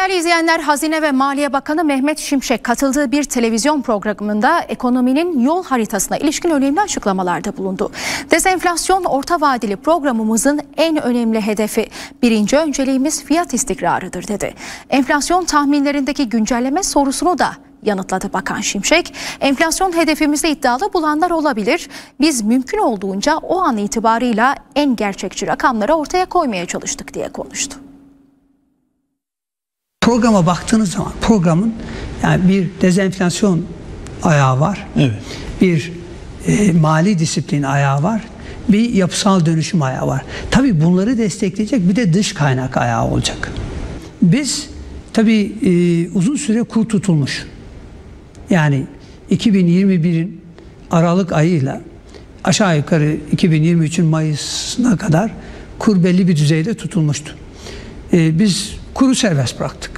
Değerli izleyenler, Hazine ve Maliye Bakanı Mehmet Şimşek katıldığı bir televizyon programında ekonominin yol haritasına ilişkin önemli açıklamalarda bulundu. Dezenflasyon orta vadeli programımızın en önemli hedefi, birinci önceliğimiz fiyat istikrarıdır dedi. Enflasyon tahminlerindeki güncelleme sorusunu da yanıtladı Bakan Şimşek. Enflasyon hedefimizde iddialı bulanlar olabilir. Biz mümkün olduğunca o an itibarıyla en gerçekçi rakamları ortaya koymaya çalıştık diye konuştu. Programa baktığınız zaman programın yani bir dezenflasyon ayağı var. Evet. Bir e, mali disiplin ayağı var. Bir yapısal dönüşüm ayağı var. Tabii bunları destekleyecek bir de dış kaynak ayağı olacak. Biz tabii e, uzun süre kur tutulmuş. Yani 2021'in Aralık ayıyla aşağı yukarı 2023'ün Mayıs'ına kadar kur belli bir düzeyde tutulmuştu. E, biz kuru serbest bıraktık.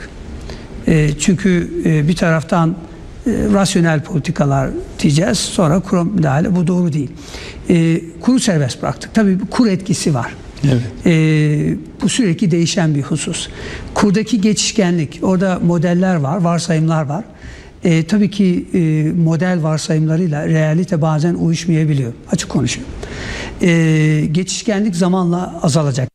E, çünkü e, bir taraftan e, rasyonel politikalar diyeceğiz sonra kura müdahale bu doğru değil. E, kuru serbest bıraktık. Tabii kur etkisi var. Evet. E, bu sürekli değişen bir husus. Kurdaki geçişkenlik, orada modeller var, varsayımlar var. E, tabii ki e, model varsayımlarıyla realite bazen uyuşmayabiliyor. Açık konuşuyorum. E, geçişkenlik zamanla azalacak.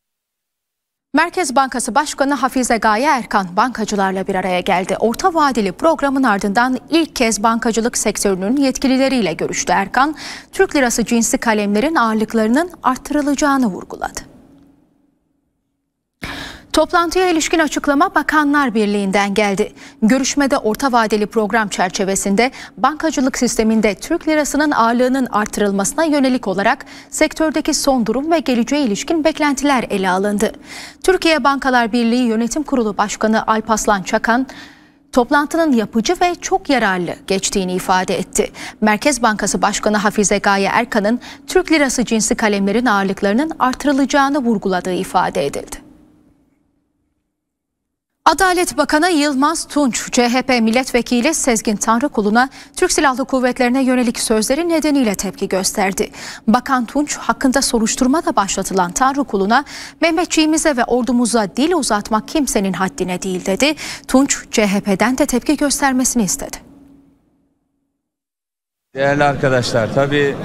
Merkez Bankası Başkanı Hafize Gaye Erkan bankacılarla bir araya geldi. Orta vadeli programın ardından ilk kez bankacılık sektörünün yetkilileriyle görüştü Erkan. Türk lirası cinsi kalemlerin ağırlıklarının arttırılacağını vurguladı. Toplantıya ilişkin açıklama Bakanlar Birliği'nden geldi. Görüşmede orta vadeli program çerçevesinde bankacılık sisteminde Türk lirasının ağırlığının artırılmasına yönelik olarak sektördeki son durum ve geleceğe ilişkin beklentiler ele alındı. Türkiye Bankalar Birliği Yönetim Kurulu Başkanı Alpaslan Çakan, toplantının yapıcı ve çok yararlı geçtiğini ifade etti. Merkez Bankası Başkanı Hafize Gaye Erkan'ın Türk lirası cinsi kalemlerin ağırlıklarının artırılacağını vurguladığı ifade edildi. Adalet Bakanı Yılmaz Tunç, CHP milletvekili Sezgin Tanrıkulu'na Türk Silahlı Kuvvetlerine yönelik sözleri nedeniyle tepki gösterdi. Bakan Tunç hakkında soruşturma da başlatılan Tanrıkulu'na Mehmetçiğimize ve ordumuza dil uzatmak kimsenin haddine değil dedi. Tunç CHP'den de tepki göstermesini istedi. Değerli arkadaşlar tabii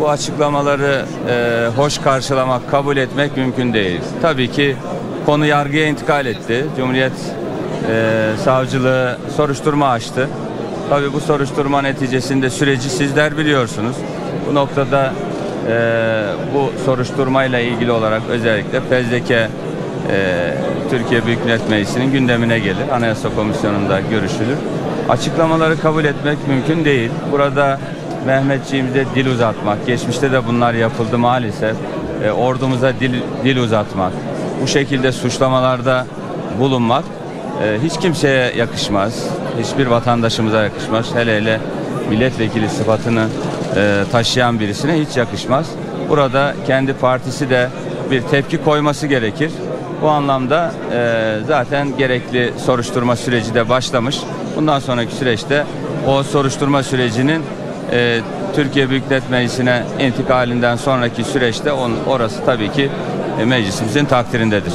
bu açıklamaları e, hoş karşılamak, kabul etmek mümkün değil. Tabii ki Konu yargıya intikal etti. Cumhuriyet e, Savcılığı soruşturma açtı. Tabii bu soruşturma neticesinde süreci sizler biliyorsunuz. Bu noktada e, bu soruşturmayla ilgili olarak özellikle fezleke e, Türkiye Büyük Millet Meclisi'nin gündemine gelir. Anayasa Komisyonu'nda görüşülür. Açıklamaları kabul etmek mümkün değil. Burada Mehmetçiğimize dil uzatmak, geçmişte de bunlar yapıldı maalesef. E, ordumuza dil, dil uzatmak, bu şekilde suçlamalarda bulunmak e, hiç kimseye yakışmaz. Hiçbir vatandaşımıza yakışmaz. Hele hele milletvekili sıfatını e, taşıyan birisine hiç yakışmaz. Burada kendi partisi de bir tepki koyması gerekir. Bu anlamda e, zaten gerekli soruşturma süreci de başlamış. Bundan sonraki süreçte o soruşturma sürecinin e, Türkiye Büyük Millet Meclisi'ne intikalinden sonraki süreçte on, orası tabii ki meclisimizin takdirindedir.